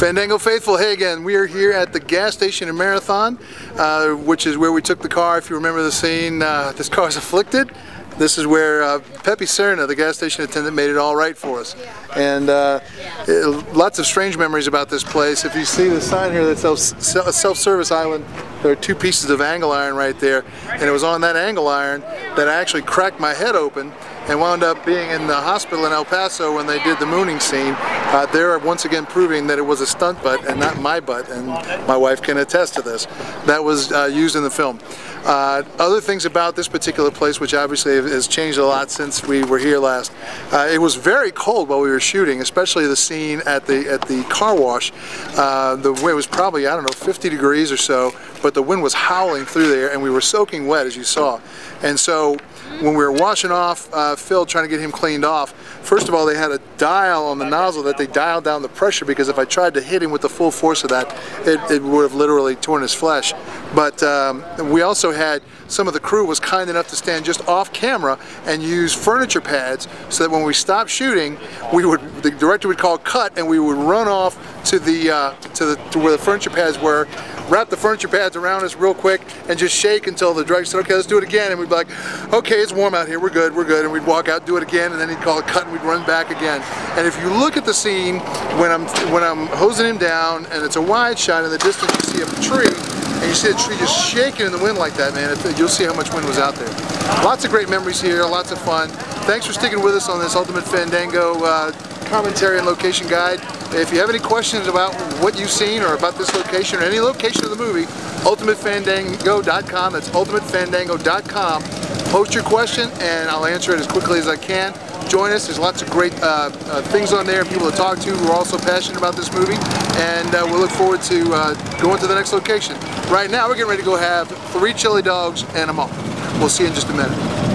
Fandango faithful, hey again, we are here at the gas station in Marathon, uh, which is where we took the car. If you remember the scene, uh, this car is afflicted. This is where uh, Pepe Serna, the gas station attendant, made it all right for us. And uh, it, lots of strange memories about this place. If you see the sign here that says self-service island, there are two pieces of angle iron right there. And it was on that angle iron that I actually cracked my head open and wound up being in the hospital in El Paso when they did the mooning scene. Uh, they're once again proving that it was a stunt butt and not my butt, and my wife can attest to this. That was uh, used in the film. Uh, other things about this particular place, which obviously has changed a lot since we were here last, uh, it was very cold while we were shooting, especially the scene at the at the car wash. Uh, the it was probably I don't know 50 degrees or so, but the wind was howling through there, and we were soaking wet as you saw. And so when we were washing off uh, Phil, trying to get him cleaned off, first of all, they had a dial on the nozzle that they dialed down the pressure because if I tried to hit him with the full force of that, it, it would have literally torn his flesh. But um, we also had some of the crew was kind enough to stand just off camera and use furniture pads so that when we stopped shooting, we would the director would call cut and we would run off to the uh, to the to where the furniture pads were wrap the furniture pads around us real quick and just shake until the director said, okay, let's do it again. And we'd be like, okay, it's warm out here, we're good, we're good. And we'd walk out, do it again, and then he'd call it cut and we'd run back again. And if you look at the scene when I'm, when I'm hosing him down and it's a wide shot in the distance you see a tree, and you see the tree just shaking in the wind like that, man, you'll see how much wind was out there. Lots of great memories here, lots of fun. Thanks for sticking with us on this Ultimate Fandango uh, commentary and location guide. If you have any questions about what you've seen or about this location or any location of the movie, ultimatefandango.com. That's ultimatefandango.com. Post your question and I'll answer it as quickly as I can. Join us. There's lots of great uh, uh, things on there, and people to talk to who are also passionate about this movie. And uh, we'll look forward to uh, going to the next location. Right now, we're getting ready to go have three chili dogs and a malt. We'll see you in just a minute.